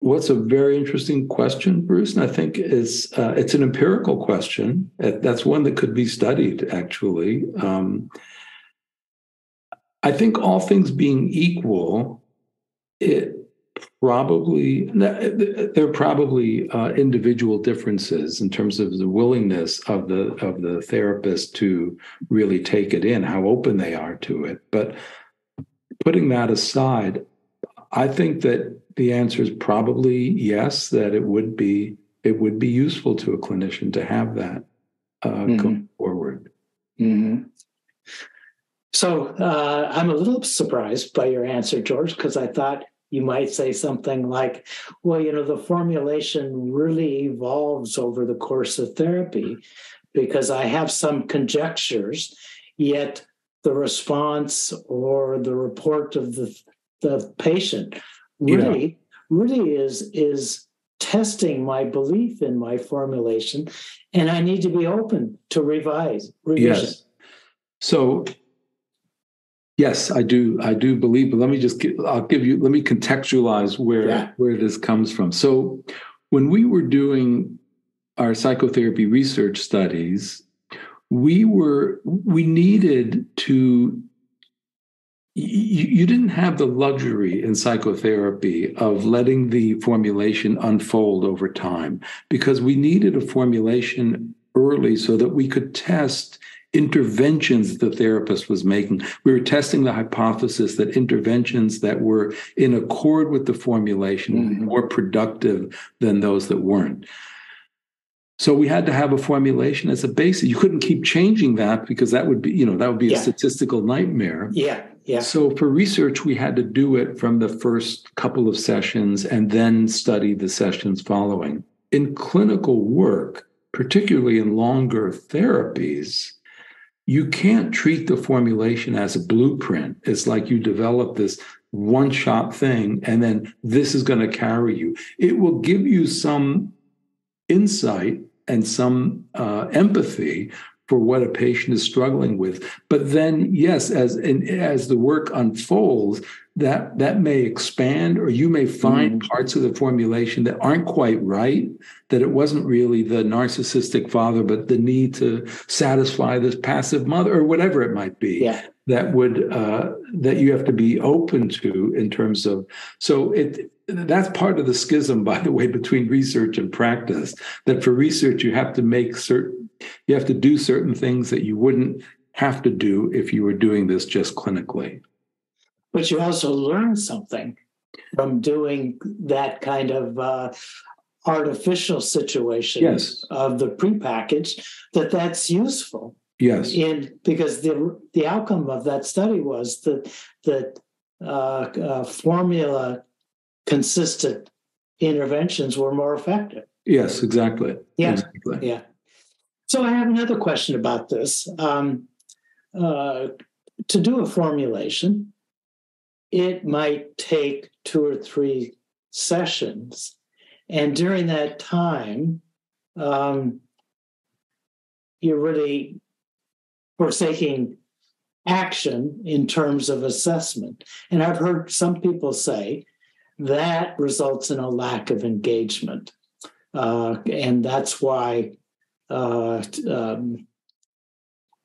Speaker 3: What's a very interesting question, Bruce, and I think is uh, it's an empirical question. That's one that could be studied, actually. Um, I think all things being equal, it probably there are probably uh, individual differences in terms of the willingness of the of the therapist to really take it in, how open they are to it. But putting that aside, I think that the answer is probably yes. That it would be it would be useful to a clinician to have that uh, mm-hmm. going forward.
Speaker 2: Mm-hmm. So uh, I'm a little surprised by your answer, George, because I thought you might say something like, well, you know, the formulation really evolves over the course of therapy because I have some conjectures, yet the response or the report of the, the patient really yeah. really is is testing my belief in my formulation and i need to be open to revise revision.
Speaker 3: yes so yes i do i do believe but let me just give, i'll give you let me contextualize where yeah. where this comes from so when we were doing our psychotherapy research studies we were we needed to you, didn't have the luxury in psychotherapy of letting the formulation unfold over time because we needed a formulation early so that we could test interventions the therapist was making. We were testing the hypothesis that interventions that were in accord with the formulation mm-hmm. were more productive than those that weren't. So we had to have a formulation as a basis. You couldn't keep changing that because that would be, you know, that would be yeah. a statistical nightmare.
Speaker 2: Yeah. Yeah.
Speaker 3: So for research, we had to do it from the first couple of sessions and then study the sessions following. In clinical work, particularly in longer therapies, you can't treat the formulation as a blueprint. It's like you develop this one shot thing and then this is going to carry you. It will give you some insight and some uh, empathy for what a patient is struggling with. But then, yes, as as the work unfolds, that that may expand, or you may find mm. parts of the formulation that aren't quite right. That it wasn't really the narcissistic father, but the need to satisfy this passive mother, or whatever it might be.
Speaker 2: Yeah.
Speaker 3: That would uh, that you have to be open to in terms of so it that's part of the schism, by the way, between research and practice. That for research, you have to make certain you have to do certain things that you wouldn't have to do if you were doing this just clinically.
Speaker 2: But you also learn something from doing that kind of uh, artificial situation
Speaker 3: yes.
Speaker 2: of the prepackaged, that that's useful.
Speaker 3: Yes.
Speaker 2: In because the the outcome of that study was that that uh, uh, formula consistent interventions were more effective.
Speaker 3: Yes, exactly.
Speaker 2: Yeah.
Speaker 3: Exactly.
Speaker 2: Yeah. So I have another question about this. Um, uh, to do a formulation, it might take two or three sessions. And during that time, um, you're really forsaking action in terms of assessment. And I've heard some people say that results in a lack of engagement. Uh, and that's why uh, um,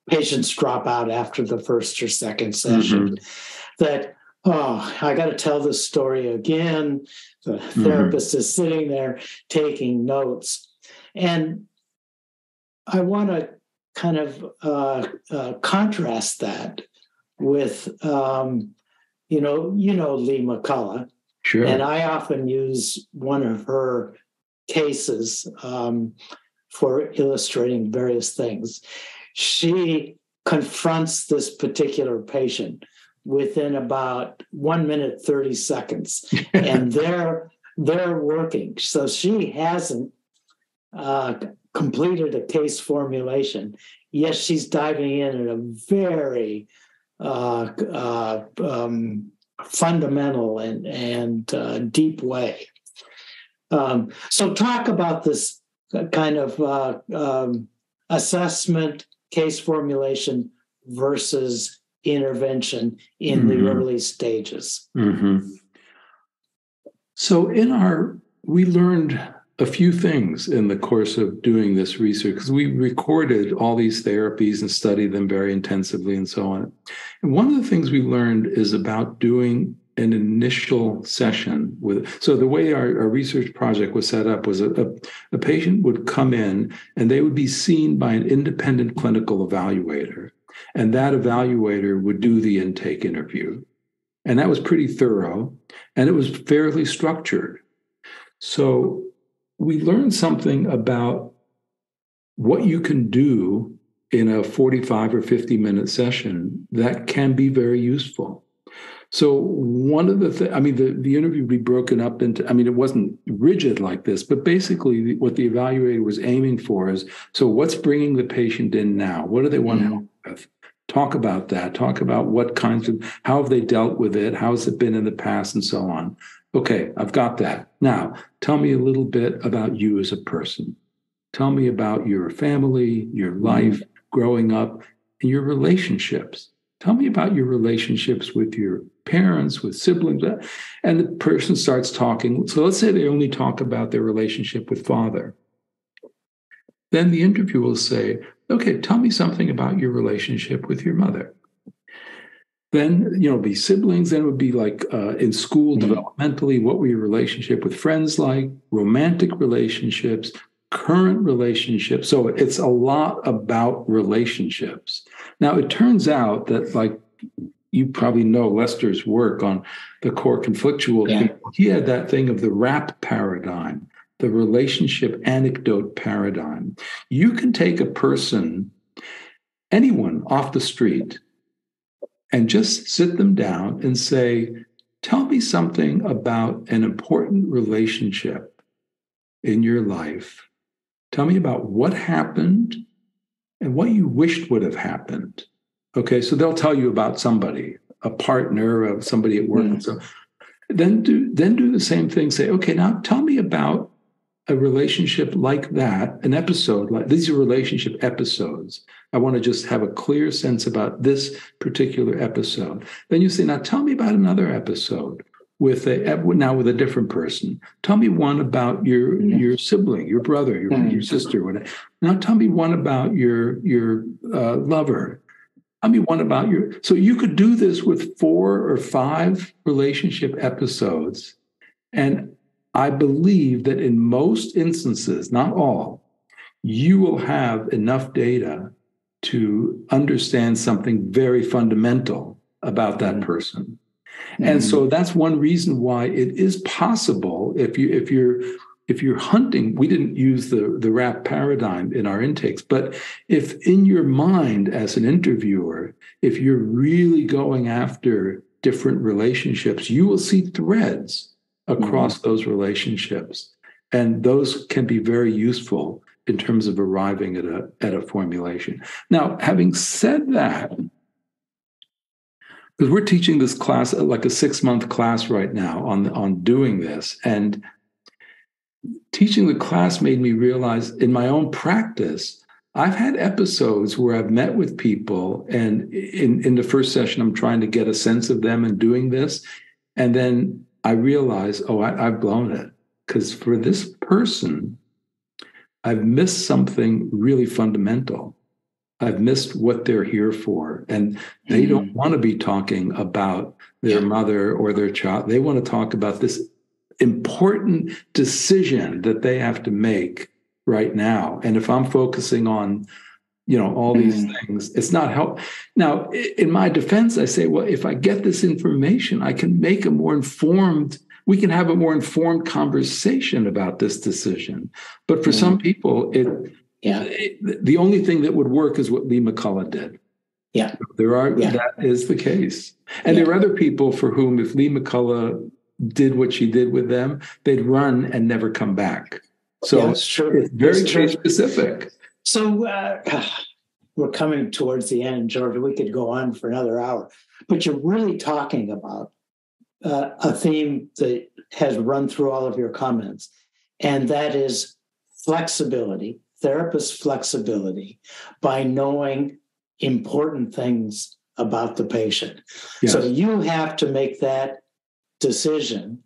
Speaker 2: patients drop out after the first or second session. Mm-hmm. That, oh, I got to tell this story again. The mm-hmm. therapist is sitting there taking notes. And I want to kind of uh, uh, contrast that with, um, you know, you know Leigh McCullough.
Speaker 3: Sure.
Speaker 2: And I often use one of her cases um, for illustrating various things. She confronts this particular patient within about one minute 30 seconds and they're they're working so she hasn't uh, completed a case formulation yes she's diving in in a very uh, uh, um, fundamental and and uh, deep way um, so talk about this kind of uh, um, assessment case formulation versus intervention in mm-hmm. the early stages.
Speaker 3: Mm-hmm. So, in our, we learned a few things in the course of doing this research because we recorded all these therapies and studied them very intensively and so on. And one of the things we learned is about doing an initial session with so the way our, our research project was set up was a, a, a, patient would come in and they would be seen by an independent clinical evaluator and that evaluator would do the intake interview. And that was pretty thorough and it was fairly structured. So we learned something about what you can do in a 45 or 50 minute session that can be very useful so one of the things, I mean, the, the interview would be broken up into, I mean, it wasn't rigid like this, but basically what the evaluator was aiming for is, so what's bringing the patient in now? What do they want mm-hmm. help with? Talk about that. Talk about what kinds of, how have they dealt with it? How has it been in the past and so on? Okay, I've got that. Now, tell me a little bit about you as a person. Tell me about your family, your life, mm-hmm. growing up, and your relationships. Tell me about your relationships with your parents, with siblings. And the person starts talking. So let's say they only talk about their relationship with father. Then the interviewer will say, okay, tell me something about your relationship with your mother. Then, you know, be siblings. Then it would be like uh, in school, mm-hmm. developmentally, what were your relationship with friends like, romantic relationships, current relationships. So it's a lot about relationships. Now, it turns out that, like, you probably know Lester's work on the core conflictual. Yeah. He had that thing of the RAP paradigm, the relationship anecdote paradigm. You can take a person, anyone off the street, and just sit them down and say, Tell me something about an important relationship in your life Tell me about what happened and what you wished would have happened. Okay, so they'll tell you about somebody, a partner of somebody at work. Mm. So then do then do the same thing. Say, okay, now tell me about a relationship like that, an episode like these are relationship episodes. I want to just have a clear sense about this particular episode. Then you say, now tell me about another episode with a now with a different person. Tell me one about your yeah. your sibling, your brother, your, mm. your sister. Whatever. Now tell me one about your your uh, lover. Tell me one about your. So you could do this with four or five relationship episodes, and I believe that in most instances, not all, you will have enough data to understand something very fundamental about that mm. person. Mm-hmm. And so that's one reason why it is possible if you if you're if you're hunting, we didn't use the the RAP paradigm in our intakes, but if in your mind as an interviewer, if you're really going after different relationships, you will see threads across mm-hmm. those relationships. And those can be very useful in terms of arriving at a at a formulation. Now, having said that, because we're teaching this class uh, like a six month class right now on on doing this, and teaching the class made me realize in my own practice. I've had episodes where I've met with people, and in, in the first session, I'm trying to get a sense of them and doing this. And then I realize, oh, I, I've blown it. Because for this person, I've missed something really fundamental. I've missed what they're here for. And they mm don't want to be talking about their yeah. mother or their child. They want to talk about this important decision that they have to make right now. And if I'm focusing on, you know, all these mm things, it's not help. Now, in my defense, I say, well, if I get this information, I can make a more informed we can have a more informed conversation about this decision. But for mm some people, it, yeah. The only thing that would work is what Leigh McCullough did.
Speaker 2: Yeah.
Speaker 3: There are yeah. that is the case. And yeah. there are other people for whom if Leigh McCullough did what she did with them, they'd run and never come back. So yeah, it's, true. it's very case specific.
Speaker 2: So uh, we're coming towards the end, George. We could go on for another hour, but you're really talking about uh, a theme that has run through all of your comments, and that is flexibility, therapist flexibility, by knowing important things about the patient. Yes. So you have to make that decision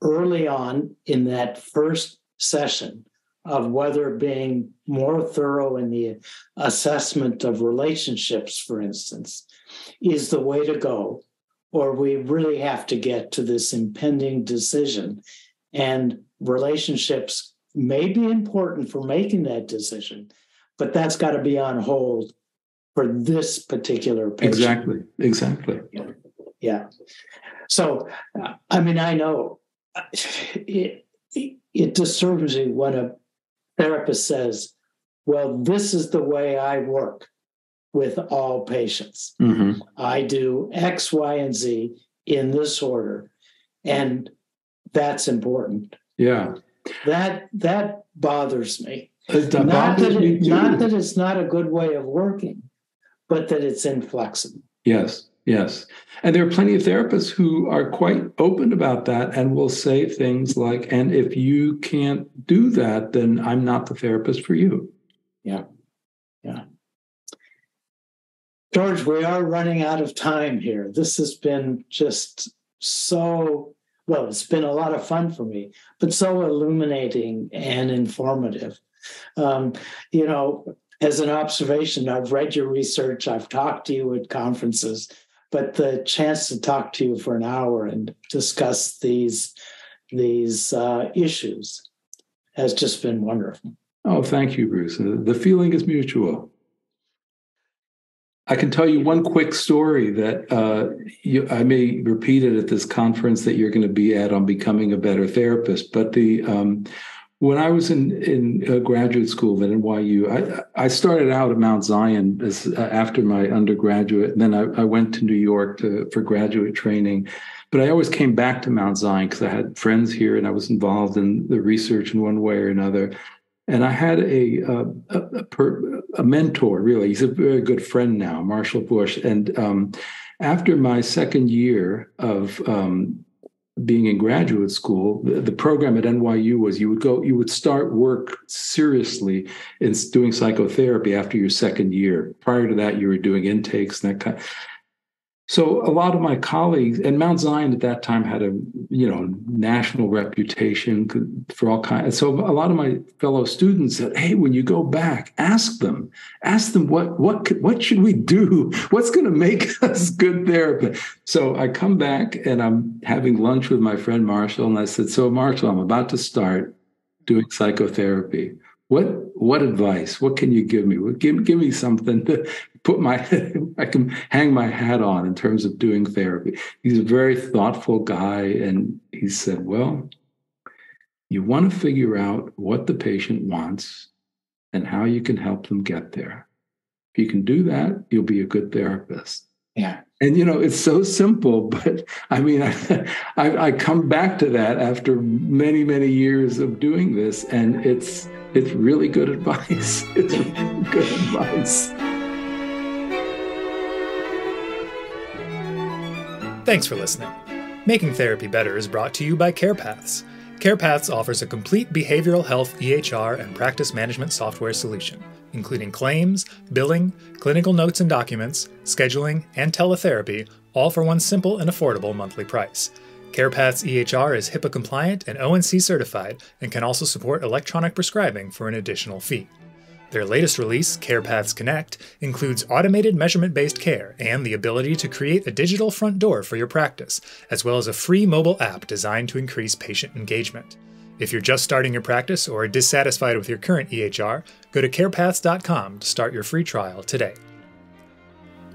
Speaker 2: early on in that first session of whether being more thorough in the assessment of relationships, for instance, is the way to go or we really have to get to this impending decision. And relationships may be important for making that decision, but that's got to be on hold for this particular patient.
Speaker 3: Exactly. Exactly.
Speaker 2: Yeah. yeah. So, I mean, I know it, it, it disturbs me when a therapist says, well, this is the way I work with all patients. Mm-hmm. I do X, Y, and Z in this order. And that's important.
Speaker 3: Yeah.
Speaker 2: That that bothers me.
Speaker 3: That
Speaker 2: not,
Speaker 3: bothers
Speaker 2: that
Speaker 3: it,
Speaker 2: not that it's not a good way of working, but that it's inflexible.
Speaker 3: Yes, yes. And there are plenty of therapists who are quite open about that and will say things like, and if you can't do that, then I'm not the therapist for you.
Speaker 2: Yeah. Yeah. George, we are running out of time here. This has been just so well, it's been a lot of fun for me, but so illuminating and informative. Um, you know, as an observation, I've read your research, I've talked to you at conferences, but the chance to talk to you for an hour and discuss these these uh, issues has just been wonderful.
Speaker 3: Oh, thank you, Bruce. The feeling is mutual. I can tell you one quick story that uh, you, I may repeat it at this conference that you're going to be at on becoming a better therapist. But the um, when I was in in uh, graduate school at NYU, I, I started out at Mount Zion as, uh, after my undergraduate, and then I, I went to New York to, for graduate training. But I always came back to Mount Zion because I had friends here, and I was involved in the research in one way or another. And I had a uh, a, a, per, a, mentor, really. He's a very good friend now, Marshall Bush. And um, after my second year of um, being in graduate school, the, the, program at NYU was you would go, you would start work seriously in doing psychotherapy after your second year. Prior to that, you were doing intakes and that kind. So a lot of my colleagues and Mount Zion at that time had a you know national reputation for all kinds. So a lot of my fellow students said, "Hey, when you go back, ask them, ask them what what what should we do? What's going to make us good therapy?" So I come back and I'm having lunch with my friend Marshall, and I said, "So Marshall, I'm about to start doing psychotherapy. What what advice? What can you give me? Give give me something to put my I can hang my hat on in terms of doing therapy. He's a very thoughtful guy, and he said, "Well, You want to figure out what the patient wants and how you can help them get there. If you can do that, you'll be a good therapist.
Speaker 2: Yeah.
Speaker 3: And you know, it's so simple, but I mean, I, I, I, come back to that after many, many years of doing this, and it's it's really good advice. It's good advice.
Speaker 1: Thanks for listening. Making Therapy Better is brought to you by CarePaths. CarePaths offers a complete behavioral health EHR and practice management software solution, including claims, billing, clinical notes and documents, scheduling, and teletherapy, all for one simple and affordable monthly price. CarePath's EHR is HIPAA compliant and ONC certified and can also support electronic prescribing for an additional fee. Their latest release, CarePaths Connect, includes automated measurement based care and the ability to create a digital front door for your practice, as well as a free mobile app designed to increase patient engagement. If you're just starting your practice or dissatisfied with your current EHR, go to carepaths.com to start your free trial today.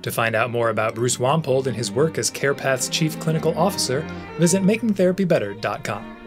Speaker 1: To find out more about Bruce Wampold and his work as CarePaths' Chief Clinical Officer, visit makingtherapybetter.com.